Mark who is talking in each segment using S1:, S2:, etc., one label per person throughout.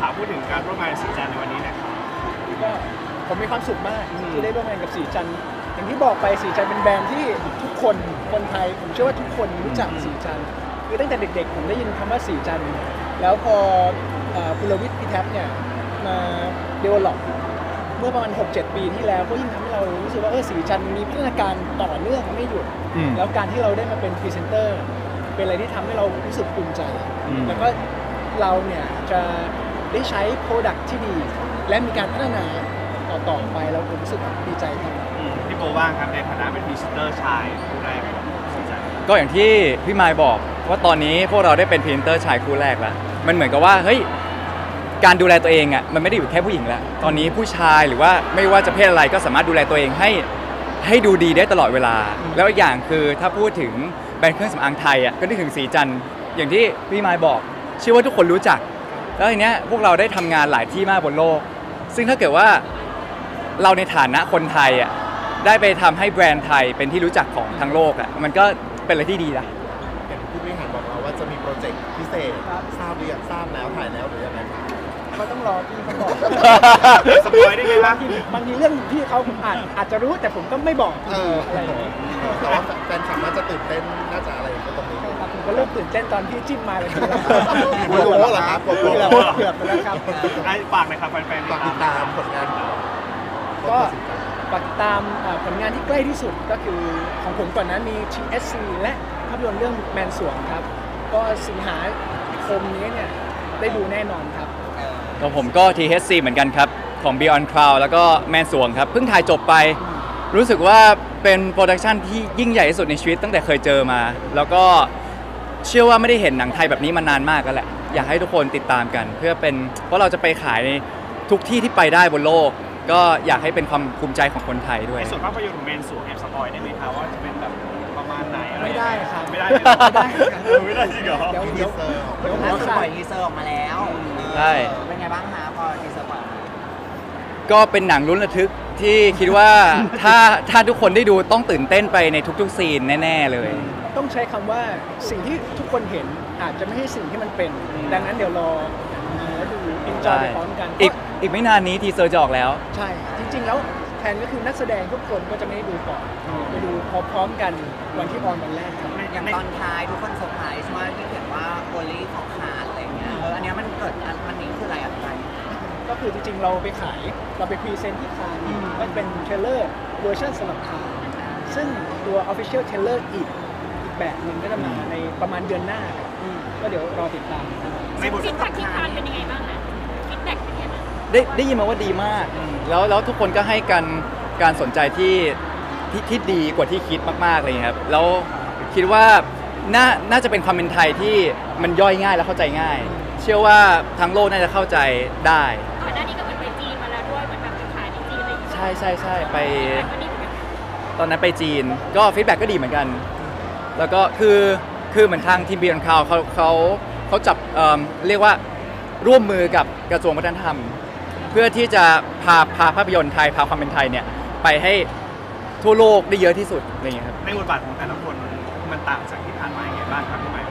S1: ค่ะพูดถึงการร่วมงานศรีจันทร์ในวันนี้นะครับ
S2: ก็ผมมีความสุขมาก
S1: อืม
S2: ที่ได้ร่วมงานกับศรีจันทร์อย่างที่บอกไปศรีจันทร์เป็นแบรนด์ที่ทุกคนคนไทยผมเชื่อว่าทุกคนรู้จักศรีจันทร์คือตั้งแต่เด็ก ๆ ผมได้ยินคำว่าศรีจันทร์แล้วพอเอ่อคุณลวิทย์พิทักษ์เนี่ยมา develop เมื่อประมาณ 6-7 ปีที่แล้วก็ยิ่งทำให้เรารู้สึกว่าเออศรีจันทร์มีพัฒนาการต่อเนื่องไม่หยุด
S3: อืม
S2: แล้วการที่เราได้มาเป็นพรีเซนเตอร์ เป็นอะไรที่ทำให้เรารู้สึกภูมิใจ
S3: อืม
S2: แล้วก็เราเนี่ยจะ ได้ใช้ product ที่ดี และมีการพัฒนาต่อๆไปเราผมรู้สึกดีใจครับ
S1: อืมพี่โปบ้างครับในฐานะเป็นพรีเซนเตอร์ชายคู่แรกของศรีจันทร์
S3: ก็อย่างที่พี่มายบอกว่าตอนนี้พวกเราได้เป็นพรีเซนเตอร์ชายคู่แรกแล้วมันเหมือนกับว่าเฮ้ยการดูแลตัวเองอะมันไม่ได้อยู่แค่ผู้หญิงแล้วตอนนี้ผู้ชายหรือว่าไม่ว่าจะเพศอะไรก็สามารถดูแลตัวเองให้ให้ดูดีได้ตลอดเวลา แล้วอีกอย่างคือถ้าพูดถึงแบรนด์เครื่องสำอางไทยอะก็นึกถึงสีจันทร์อย่างที่พี่มายบอกเชื่อว่าทุกคนรู้จัก แล้วทีเนี้ยพวกเราได้ทำงานหลายที่มากบนโลก ซึ่งถ้าเกิดว่าเราในฐานะคนไทยอะได้ไปทำให้แบรนด์ไทยเป็นที่รู้จักของทั้งโลกอะมันก็เป็นอะไรที่ดีนะ
S4: เห็นผู้บริหารบอกเราว่าจะมีโปรเจกต์พิเศษทราบหรือยังทราบแล้วถ่ายแล้วหรือยังไง
S2: ก็ต้องรอพี่เขาบอก
S1: สปอยได้ไหมครับ
S2: บางทีบางทีเรื่องที่เขาอาจอาจจะรู้แต่ผมก็ไม่บอก
S4: เออ
S2: อะไรอย่างนี้
S4: แต่ว่าแฟนคลับน่าจะตื่นเต้นน่าจะอะไรก็ตรงนี้
S2: ครับผมก็เริ่มตื่นเต้นตอนพี่จิ้มมาเลยครับ
S4: โอ้โหเหรอครับโอ้โห
S2: เกือบเกือบไปแล้วครับ
S1: ไอ้ฝากหนะครับแฟนๆ
S4: ฝากติดตามผลงาน
S2: ก็ฝากติดตามเอ่อผลงานที่ใกล้ที่สุดก็คือของผมก่อนนั้นมี TSC และภาพยนตร์เรื่องแมนสวงครับ ก็สิงหาคมนี้เนี่ยได้ดูแน่นอนครับ
S3: ของผมก็ THC เหมือนกันครับ ของ Be On Cloud แล้วก็แมนสรวงครับ เพิ่งถ่ายจบไป รู้สึกว่าเป็น production ที่ยิ่งใหญ่ที่สุดในชีวิตตั้งแต่เคยเจอมา แล้วก็เชื่อว่าไม่ได้เห็นหนังไทยแบบนี้มานานมากแล้วแหละ อยากให้ทุกคนติดตามกัน เพื่อเป็นเพราะเราจะไปขายในทุกที่ที่ไปได้บนโลก ก็อยากให้เป็นความภูมิใจของคนไทยด้วย
S1: ในส่วนภาพยนตร์ของแมนสรวงแอบ spoil ได้ไหมครับว่าจะเป็นแบบ ไหนอะร
S2: ไม่ได้ครับ
S1: ไม่ได้เลยเหรอ
S2: ไม่ได้ครับ
S1: เออไม่ได้จริงเหรอ
S2: เดี๋ยว
S4: มี
S2: เดี๋ยว
S4: เซอร์ออก
S2: เดี๋ยว
S5: ล่า
S2: หัว
S5: สุด
S2: ขา
S5: ปล่
S2: ด
S5: อยทีเซอร์ออกมาแล้ว
S3: ใช่
S5: เออเป็นไงบ้างคะพอทีเซอร์ปล่อยออกมา
S3: ก็เป็นหนังลุ้นระทึกที่คิดว่าถ้าถ้าทุกคนได้ดูต้องตื่นเต้นไปในทุกๆซีนแน่ ๆเลย
S2: ต้องใช้คำว่าสิ่งที่ทุกคนเห็นอาจจะไม่ใช่สิ่งที่มันเป็น ดังนั้นเดี๋ยวรอแล้วดูอินจอยไปพร้อมกัน
S3: อีกอีกไม่นานนี้ทีเซอร์จะออกแล้ว
S2: ใช่ จริง ๆ แล้ว แทนก็คือนักแสดงทุกคนก็จะไม่ได้ดูก่อนไปดูพร้อมๆกันวันที่ออนวันแรกครับ
S5: อย่างตอนท้ายทุกคนเซอร์ไพรส์ว่าที่เขียนว่าโอลี่ของขาดอะไรเงี้ยเอออันเนี้ยมันเกิดอันมันนี้คืออะไรอะไร
S2: ก็คือจริงๆเราไปขายเราไปพรีเซนต์ที่คานก็เป็นเทรลเลอร์เวอร์ชันสำหรับคานซึ่งตัว Official t r a i l e r อีกอีกแบบหนึ่งก็จะมาในประมาณเดือนหน้าครับก็เดี๋ยวรอติดตามครับ
S1: ในบท
S6: ฟีดแบ็กที่ทานเป็นยังไงบ้างคะfeedback เป็นยัง ไงบ้าง
S3: ได้ได้ยินมาว่าดีมาก แล้วแล้วทุกคนก็ให้การการสนใจที่ที่ที่ดีกว่าที่คิดมากๆเลยครับแล้วคิดว่าน่าน่าจะเป็นความเป็นไทยที่มันย่อยง่ายและเข้าใจง่าย เชื่อว่าทั้งโลกน่าจะเข้าใจได้
S6: ก่อนหน้านี้ก็เหมือนไปจีนมาแล้วด้วยเหมือนแบบไปขายในจีนอะไรอย่างเงี้ย
S3: ใช่ใช่ใช่ไป
S6: แต่ก็ดีเหมือนกัน
S3: ตอนนั้นไปจีนก็ feedback ก็ดีเหมือนกัน แล้วก็คือคือเหมือนทางทีม Be On Cloud เขาเขาเขาจับเอิ่มเรียกว่าร่วมมือกับกระทรวงวัฒนธรรมเพื่อที่จะพาพาภาพยนตร์ไทยพาความเป็นไทยเนี่ยไปให้ทั่วโลกได้เยอะที่สุดอะไรอย่างเงี้ยครับ
S1: ในบทบาทของแต่ละคนมันต่างจากที่ผ่านมาอย่างไรบ้างครับพี่มาย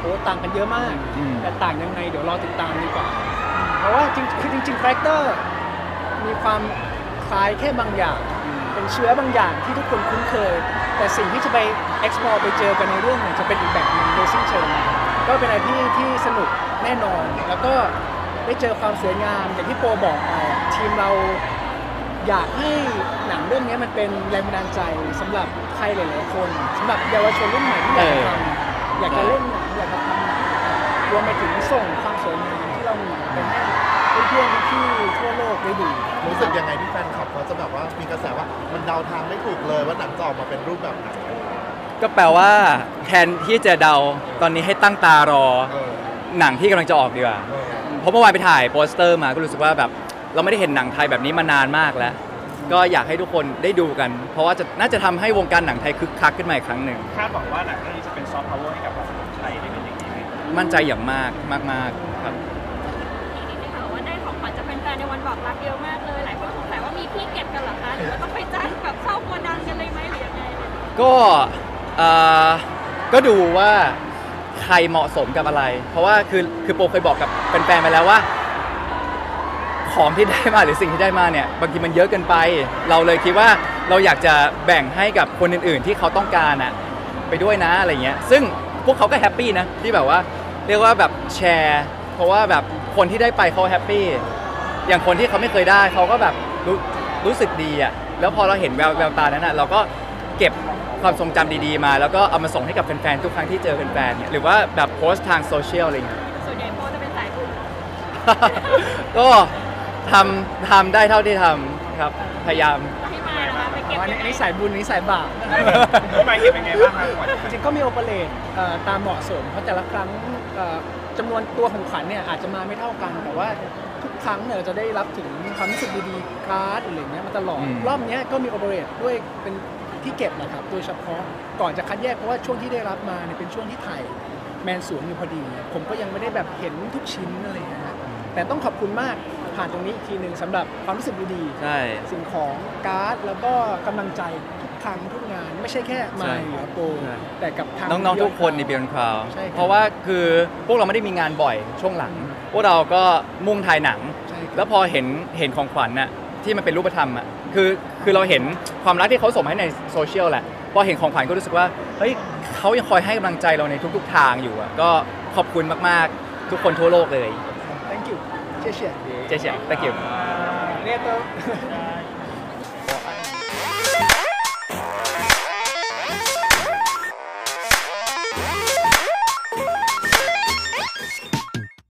S2: โอ้ต่างกันเยอะมาก
S3: อืม
S2: แต่ต่างยังไงเดี๋ยวรอติดตามดีกว่า เพราะว่าจริงคือจริงๆ character มีความคล้ายแค่บางอย่าง เป็นเชื้อบางอย่างที่ทุกคนคุ้นเคย แต่สิ่งที่จะไป explore ไปเจอกันในเรื่องเนี่ยจะเป็นอีกแบบหนึ่งโดยสิ้นเชิงก็เป็นอะไรที่ที่สนุกแน่นอน แล้วก็ ได้เจอความสวยงามอย่างที่โปบอกไปทีมเราอยากให้หนังเรื่องนี้มันเป็นแรงบันดาลใจสำหรับใครหลายๆคนสำหรับเยาวชนรุ่นใหม่ที่อยากจะทำอยากจะเล่นหนังอยากจะทำหนังรวมไปถึงส่งความสวยงามที่เรามีไปให้เพื่อนๆที่ทั่วโลกได้ดู
S4: รู้สึกยังไงที่แฟนคลับเขาจะแบบว่ามีกระแสว่ามันเดาทางไม่ถูกเลยว่าหนังจะออกมาเป็นรูปแบบไหน
S3: ก็แปลว่าแทนที่จะเดาตอนนี้ให้ตั้งตารอ
S4: เออ
S3: หนังที่กำลังจะออกดีกว่า
S4: เออ
S3: เพราะเมื่อวานไปถ่ายโปสเตอร์มาก็รู้สึกว่าแบบเราไม่ได้เห็นหนังไทยแบบนี้มานานมากแล้ว ก็อยากให้ทุกคนได้ดูกัน เพราะว่าจะน่าจะทำให้วงการหนังไทยคึกคักขึ้นมาอีกครั้งหนึ่ง
S1: คาดหวังว่าหนังเรื่องนี้จะเป็น soft powerวอร์ให้กับแบบคนไทยได้เป็นอย่างดีไหม
S3: มั่นใจอย่างมากมาก ๆ ครับ
S6: ทีนี้ได้ข่าวว่าได้ของขวัญจากแฟนๆในวันบอกรักเยอะมากเลย หลายคนสงสัยว่ามีพี่เก็บกันเหรอคะ หรือว่าต้องไปจ้างแบบเช่าโกดังกันเลยไหมหรือยังไง
S3: ก็เอ่อก็ดูว่า ใครเหมาะสมกับอะไร เพราะว่าคือคือโปเคยบอกกับแฟนๆไปแล้วว่า ของที่ได้มาหรือสิ่งที่ได้มาเนี่ยบางทีมันเยอะเกินไป เราเลยคิดว่าเราอยากจะแบ่งให้กับคนอื่นๆ ที่เขาต้องการอะไปด้วยนะอะไรเงี้ยซึ่งพวกเขาก็ happy นะที่แบบว่าเรียกว่าแบบแชร์ เพราะว่าแบบคนที่ได้ไปเขา happyอย่างคนที่เขาไม่เคยได้เขาก็แบบรู้รู้สึกดีอะแล้วพอเราเห็นแววแววตานั้นอะเราก็ เก็บความทรงจำดีๆมา แล้วก็เอามาส่งให้กับแฟนๆทุกครั้งที่เจอแฟนๆเนี่ยหรือว่าแบบโพสต์ทางโซเชียลอะไรเงี้ย
S6: ส่วนใหญ่โปจะเป็นสายบุญ
S3: ก็ทำทำได้เท่าที่ทำครับ พยายาม
S6: พี่มายนะคะไปเก็บ
S2: อัน
S6: ยั
S2: นี้
S6: ง
S2: อัน
S6: ไง
S2: นี้สายบุญอันนี้สายบาป
S1: พี่ไมค์เก็บเป็นไงบ้างครับขวัญ
S2: จริงๆก็มีโอเปเรตเอ่อตามเหมาะสม เพราะแต่ละครั้งเอ่อจำนวนตัวของขวัญเนี่ยอาจจะมาไม่เท่ากัน แต่ว่าทุกครั้งเนี่ยเราจะได้รับถึงความรู้สึกดีๆการ์ดหรืออะไรเงี้ยมาตลอด
S3: อืม
S2: รอบเนี้ยก็มีโอเปเรตด้วยเป็น ที่เก็บนะครับ โดยเฉพาะก่อนจะคัดแยกเพราะว่าช่วงที่ได้รับมาเนี่ยเป็นช่วงที่ถ่ายแมนสวนอยู่พอดี ผมก็ยังไม่ได้แบบเห็นทุกชิ้นอะไรเงี้ยนะแต่ต้องขอบคุณมากผ่านตรงนี้อีกทีหนึ่งสำหรับความรู้สึกดีๆ
S3: ใช่
S2: สิ่งของการ์ดแล้วก็กำลังใจทุกครั้งทุกงาน ไม่ใช่แค่ไมล์หรือโป
S3: ใช่
S2: แต่กับทาง
S3: น้องๆทุกคนในเบียนคราว
S2: ใช่ครับ
S3: เพราะว่าคือพวกเราไม่ได้มีงานบ่อยช่วงหลังพวกเราก็มุ่งถ่ายหนัง
S2: ใช่ครับ
S3: แล้วพอเห็นเห็นของขวัญน่ะ ที่มันเป็นรูปธรรมอะคือคือเราเห็นความรักที่เขาส่งมาให้ในโซเชียลแหละพอเห็นของขวัญก็รู้สึกว่าเฮ้ยเขายังคอยให้กำลังใจเราในทุก ๆ ทางอยู่อะก็ขอบคุณมากๆ ทุกคนทั่วโลกเลย
S2: thank you เชี่ยเชี่ย
S3: เจ๊เจ๊ thank you
S2: เรียกตัว